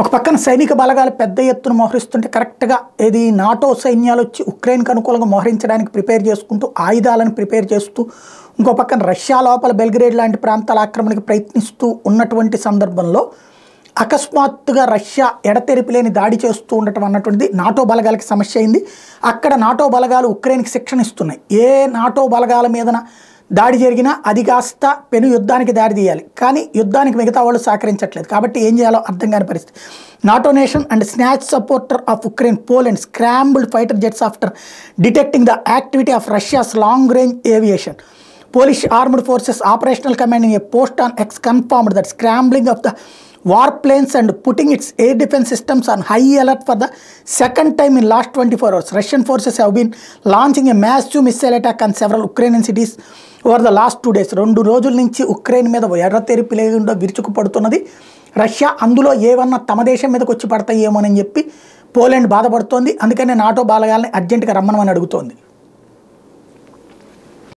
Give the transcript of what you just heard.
ఒక పక్కన సైనిక బలగాలు పెద్ద ఎత్తున మోహరిస్తుంటే కరెక్ట్గా ఇది నాటో సైన్యాలు వచ్చి ఉక్రెయిన్కి అనుకూలంగా మోహరించడానికి ప్రిపేర్ చేసుకుంటూ ఆయుధాలను ప్రిపేర్ చేస్తూ ఇంకో పక్కన రష్యా లోపల బెల్గ్రేడ్ లాంటి ప్రాంతాల ఆక్రమణకి ప్రయత్నిస్తూ ఉన్నటువంటి సందర్భంలో అకస్మాత్తుగా రష్యా ఎడతెరిపి లేని దాడి చేస్తూ ఉండటం అన్నటువంటిది నాటో బలగాలకి సమస్య అయింది. అక్కడ నాటో బలగాలు ఉక్రెయిన్కి శిక్షణ ఇస్తున్నాయి. ఏ నాటో బలగాల మీదన దాడి జరిగినా అది కాస్త పెను యుద్ధానికి దారి తీయాలి. కానీ యుద్ధానికి మిగతా వాళ్ళు సహకరించట్లేదు. కాబట్టి ఏం చేయాలో అర్థం కాని పరిస్థితి. NATO nation and staunch supporter of Ukraine Poland scrambled fighter jets after detecting the activity of Russia's long range aviation. Polish armed forces operational a post on X confirmed that scrambling of the war planes and putting its air defence systems on high alert for the second time in last twenty four hours Russian forces have been launching a two missile attack and several Ukraine cities over the last two days రెండు రోజుల నుంచి Ukraine మీద ఎర్రతేరి పిలేదో విరుచుకుపడుతున్నది. Russia అందులో ఏవన్నా తమ దేశం మీదకి వచ్చి పడతాయేమోనని చెప్పి పోలాండ్ బాధపడుతోంది. అందుకనే నాటో బాలగాల్ని అర్జెంటుగా రమ్మనమని అడుగుతోంది.